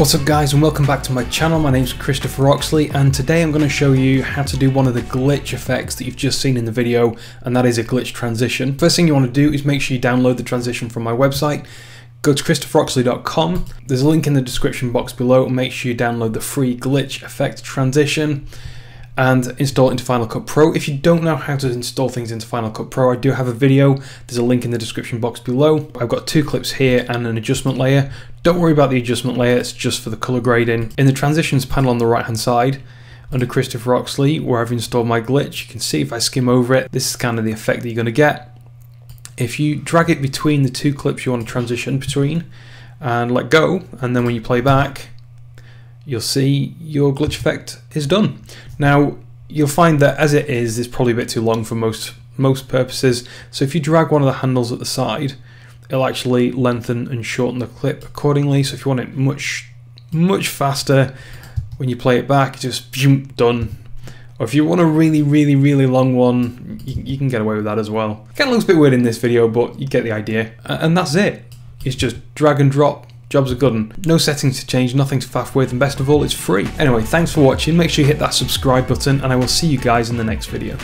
What's up guys and welcome back to my channel, my name's Christopher Oxley and today I'm going to show you how to do one of the glitch effects that you've just seen in the video and that is a glitch transition. First thing you want to do is make sure you download the transition from my website. Go to christopheroxley.com, there's a link in the description box below, make sure you download the free glitch effect transition and install it into Final Cut Pro. If you don't know how to install things into Final Cut Pro, I do have a video. There's a link in the description box below. I've got two clips here and an adjustment layer. Don't worry about the adjustment layer, it's just for the color grading. In the transitions panel on the right hand side, under Christopher Oxley, where I've installed my glitch, you can see if I skim over it, this is kind of the effect that you're gonna get. If you drag it between the two clips you want to transition between and let go, and then when you play back, you'll see your glitch effect is done. Now, you'll find that as it is, it's probably a bit too long for most most purposes. So if you drag one of the handles at the side, it'll actually lengthen and shorten the clip accordingly. So if you want it much much faster when you play it back, just done. Or if you want a really, really, really long one, you, you can get away with that as well. Kind of looks a bit weird in this video, but you get the idea. And that's it. It's just drag and drop Job's are good one. No settings to change, nothing to faff with, and best of all, it's free. Anyway, thanks for watching. Make sure you hit that subscribe button, and I will see you guys in the next video.